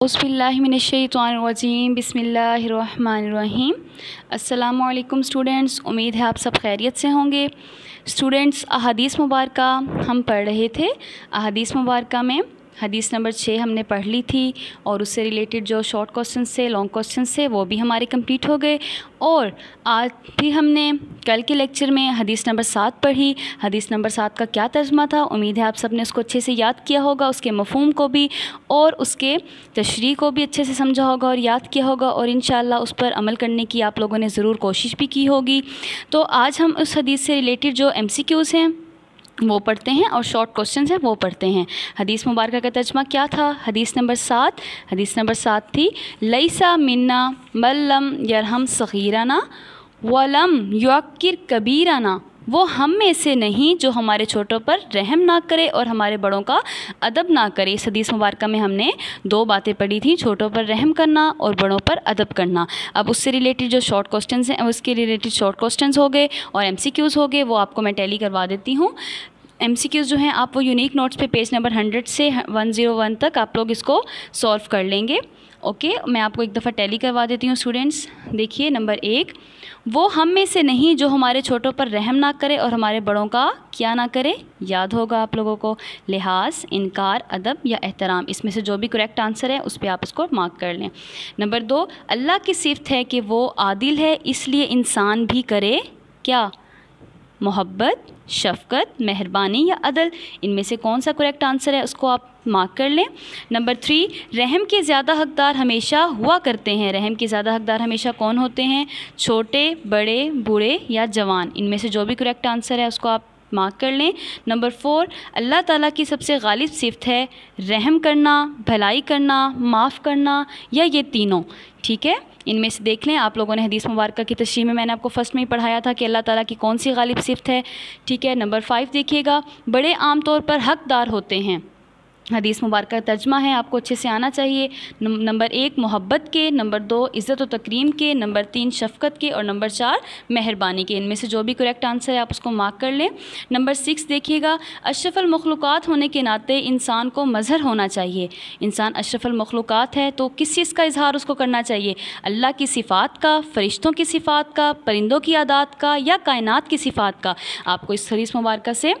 उज़बिल्लिमिनशैतवानरजीम बिस्मिल्लाहिर्रहमानिर्रहीम अल्लाम स्टूडेंट्स उम्मीद है आप सब खैरियत से होंगे। स्टूडेंट्स अहादीस मुबारक हम पढ़ रहे थे। अहादीस मुबारक में हदीस नंबर छः हमने पढ़ ली थी और उससे रिलेटेड जो शॉर्ट क्वेश्चन थे, लॉन्ग क्वेश्चन थे, वो भी हमारे कंप्लीट हो गए। और आज भी हमने कल के लेक्चर में हदीस नंबर सात पढ़ी। हदीस नंबर सात का क्या तर्जमा था? उम्मीद है आप सबने उसको अच्छे से याद किया होगा, उसके मफहम को भी और उसके तशरी को भी अच्छे से समझा होगा और याद किया होगा और इन उस पर अमल करने की आप लोगों ने ज़रूर कोशिश भी की होगी। तो आज हम उस हदीस से रिलेटेड जो एम हैं वो पढ़ते हैं और शॉर्ट क्वेश्चन हैं, वो पढ़ते हैं। हदीस मुबारक का तर्जमा क्या था? हदीस नंबर सात, हदीस नंबर सात थी लईसा मिन्ना मल्लम यरहम सग़ीराना वलम यक्र कबीराना। वो हम में से नहीं जो हमारे छोटों पर रहम ना करे और हमारे बड़ों का अदब ना करे। इस हदीस मुबारक में हमने दो बातें पढ़ी थी, छोटों पर रहम करना और बड़ों पर अदब करना। अब उससे रिलेटेड जो शॉर्ट क्वेश्चन हैं, उसके रिलेटेड शॉर्ट क्वेश्चन हो गए और एम हो गए, वो आपको मैं टैली करवा देती हूँ। एम जो हैं, आप वो यूनिक नोट्स पे पेज नंबर हंड्रेड से वन ज़ीरो वन तक आप लोग इसको सॉल्व कर लेंगे। ओके मैं आपको एक दफ़ा टैली करवा देती हूँ स्टूडेंट्स देखिए नंबर एक, वो हम में से नहीं जो हमारे छोटों पर रहम ना करे और हमारे बड़ों का क्या ना करे? याद होगा आप लोगों को। लिहाज, इनकार, अदब या एहतराम, इसमें से जो भी करेक्ट आंसर है, उस पर आप इसको मार्क कर लें। नंबर दो, अल्लाह की सिफत है कि वो आदिल है, इसलिए इंसान भी करे क्या? मोहब्बत? शफ़क़त, मेहरबानी या अदल, इनमें से कौन सा करेक्ट आंसर है उसको आप मार्क कर लें। नंबर थ्री रहम के ज़्यादा हकदार हमेशा हुआ करते हैं। रहम के ज़्यादा हकदार हमेशा कौन होते हैं? छोटे, बड़े, बूढ़े या जवान। इनमें से जो भी करेक्ट आंसर है उसको आप मार्क कर लें। नंबर फोर अल्लाह ताला की सबसे गालिब सिफत है रहम करना, भलाई करना, माफ़ करना या ये तीनों। ठीक है? इनमें से देख लें। आप लोगों ने हदीस मुबारक की तशरी में मैंने आपको फ़र्स्ट में ही पढ़ाया था कि अल्लाह ताला की कौन सी गालिब सिफत है। ठीक है, नंबर फाइव देखिएगा। बड़े आम तौर पर हकदार होते हैं। हदीस मुबारक का तर्जमा है, आपको अच्छे से आना चाहिए। नंबर एक, मोहब्बत के। नंबर दो, इज़्ज़त व तकरीम के। नंबर तीन, शफ़क़त के। और नंबर चार, मेहरबानी के। इनमें से जो भी करेक्ट आंसर है, आप उसको मार्क कर लें। नंबर सिक्स देखिएगा अशरफुलमखलूक़ात होने के नाते इंसान को मज़हर होना चाहिए। इंसान अशरफुलमखलूक़ात है तो किस चीज़ का इजहार उसको करना चाहिए? अल्लाह की सिफ़ात का, फ़रिश्तों की सिफ़ात का, परिंदों की आदात का या कायनात की सिफ़ात का? आपको इस हदीस मुबारक से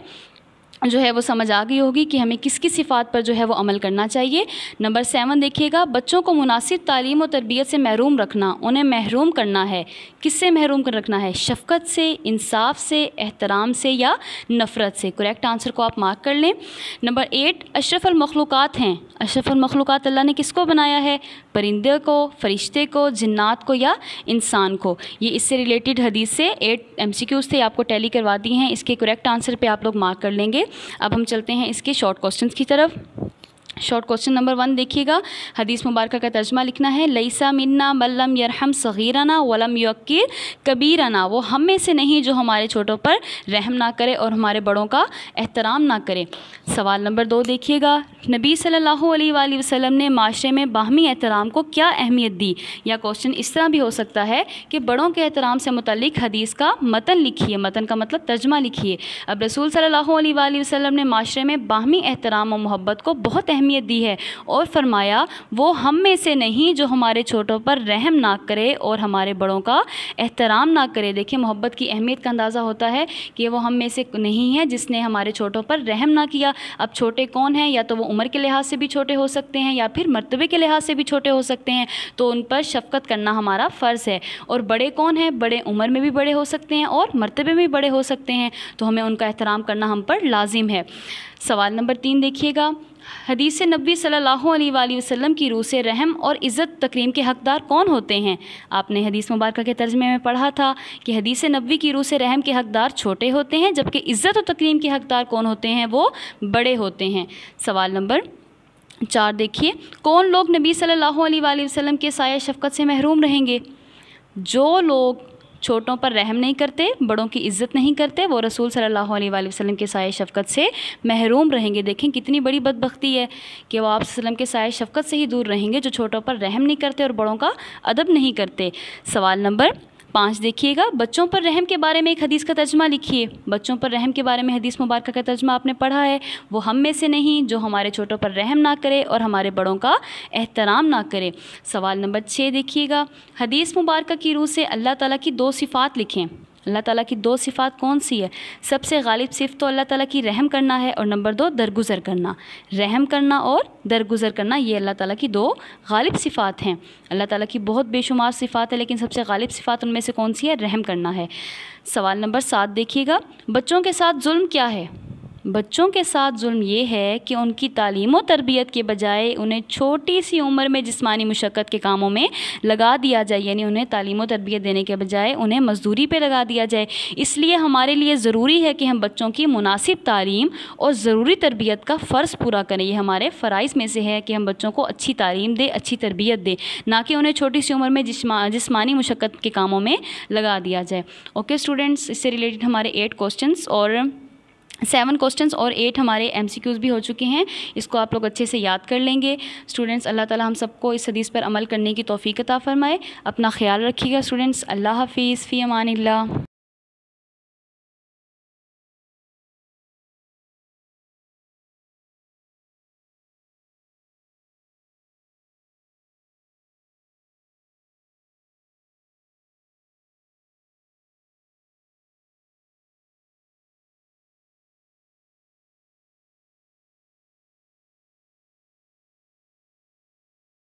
जो है वो समझ आ गई होगी कि हमें किस किस सिफ़ात पर जो है वो अमल करना चाहिए। नंबर सेवन देखिएगा, बच्चों को मुनासिब तालीम और तरबियत से महरूम रखना, उन्हें महरूम करना है। किससे महरूम कर रखना है? शफ़क़त से, इंसाफ से, एहतराम से या नफ़रत से? करेक्ट आंसर को आप मार्क कर लें। नंबर एट, अशरफ़ अशरफुलमखलूक़ात हैं। अशरफुलमखलूक़ात अल्लाह ने किसको बनाया है? परिंदे को, फ़रिश्ते को, जन्नात को या इंसान को? ये इससे रिलेटेड हदीस से एट एम सी क्यूज़ थे आपको टैली करवा दी हैं। इसके करेक्ट आंसर पे आप लोग मार्क कर लेंगे। अब हम चलते हैं इसके शॉर्ट क्वेश्चन की तरफ़। शॉर्ट क्वेश्चन नंबर वन देखिएगा। हदीस मुबारक का तर्जमा लिखना है लईसा मिन्ना मल्लम यरहम सग़ीराना वलम यकीर कबीराना। वो हम में से नहीं जो हमारे छोटों पर रहम ना करे और हमारे बड़ों का एहतराम ना करे। सवाल नंबर दो, देखिएगा। नबी सल्लल्लाहु अलैहि वसल्लम ने माशरे में बाहमी एहतराम को क्या अहमियत दी? या क्वेश्चन इस तरह भी हो सकता है कि बड़ों के एहतराम से मुतलिक हदीस का मतन लिखिए। मतन का मतलब तर्जमा लिखिए। अब रसूल सल्लल्लाहु अलैहि वसल्लम ने माशरे में बाहमी एहतराम और मोहब्बत को बहुत अहमियत अहमियत दी है और फरमाया, वो हम में से नहीं जो हमारे छोटों पर रहम ना करे और हमारे बड़ों का एहतराम ना करे। देखिए, मोहब्बत की अहमियत का अंदाज़ा होता है कि वो हम में से नहीं है जिसने हमारे छोटों पर रहम ना किया। अब छोटे कौन हैं? या तो वो उम्र के लिहाज से भी छोटे हो सकते हैं या फिर मरतबे के लिहाज से भी छोटे हो सकते हैं। तो उन पर शफकत करना हमारा फ़र्ज़ है। और बड़े कौन हैं? बड़े उम्र में भी बड़े हो सकते हैं और मरतबे में भी बड़े हो सकते हैं। तो हमें उनका एहतराम करना हम पर लाजिम है। सवाल नंबर तीन देखिएगा। हदीस नबी सल्लल्लाहु अलैहि वसल्लम की रूह से रहम और इज़्ज़त तकरीम के हकदार कौन होते हैं? आपने हदीस मुबारक के तर्जमे में पढ़ा था कि हदीस नबी की रूह से रहम के हकदार छोटे होते हैं, जबकि इज़्ज़त और तकरीम के हकदार कौन होते हैं? वो बड़े होते हैं। सवाल नंबर चार देखिए, कौन लोग नबी अलैहि वसल्लम के साया शफ़क़त से महरूम रहेंगे? जो लोग छोटों पर रहम नहीं करते, बड़ों की इज़्ज़त नहीं करते। वो रसूल सल्लल्लाहु अलैहि वसल्लम के साय शफ़क़त से महरूम रहेंगे। देखें कितनी बड़ी बदबख्ती है कि वो आप वसल्लम के साय शफ़क़त से ही दूर रहेंगे जो छोटों पर रहम नहीं करते और बड़ों का अदब नहीं करते। सवाल नंबर पाँच देखिएगा। बच्चों पर रहम के बारे में एक हदीस का तर्जमा लिखिए। बच्चों पर रहम के बारे में हदीस मुबारक का तर्जमा आपने पढ़ा है। वो हम में से नहीं, जो हमारे छोटों पर रहम ना करे और हमारे बड़ों का एहतराम ना करे। सवाल नंबर छः देखिएगा। हदीस मुबारक की रूह से अल्लाह ताला की दो सिफ़ात लिखें। अल्लाह ताला की दो सिफ़ात कौन सी है? सबसे गालिब सिफ़ तो अल्लाह ताला की रहम करना है और नंबर दो, दरगुज़र करना। रहम करना और दरगुज़र करना, ये अल्लाह ताला की दो गालिब सिफ़ात हैं। अल्लाह ताला की बहुत बेशुमार सिफ़ात है, लेकिन सबसे गालिब सिफ़ात उनमें से कौन सी है? रहम करना है। सवाल नंबर सात देखिएगा, बच्चों के साथ जुल्म क्या है? बच्चों के साथ जुल्म ये है कि उनकी तालीम तरबियत के बजाय उन्हें छोटी सी उम्र में जिस्मानी मुशक्क़त के कामों में लगा दिया जाए, यानी उन्हें तालीम और तरबियत देने के बजाय उन्हें मजदूरी पे लगा दिया जाए। इसलिए हमारे लिए ज़रूरी है कि हम बच्चों की मुनासिब तालीम और ज़रूरी तरबियत का फ़र्ज़ पूरा करें। ये हमारे फ़राइज़ में से है कि हम बच्चों को अच्छी तालीम दें, अच्छी तरबियत दें, ना कि उन्हें छोटी सी उम्र में जिसमा, जिसमानी मुशक्क़त के कामों में लगा दिया जाए। ओके स्टूडेंट्स, इससे रिलेटेड हमारे एट क्वेश्चन और सेवन क्वेश्चंस और एट हमारे एमसीक्यूज़ भी हो चुके हैं। इसको आप लोग अच्छे से याद कर लेंगे। स्टूडेंट्स अल्लाह ताला हम सबको इस हदीस पर अमल करने की तोफ़ी अता फ़रमाए। अपना ख्याल रखिएगा स्टूडेंट्स अल्लाह हाफिज़। फ़ी अमान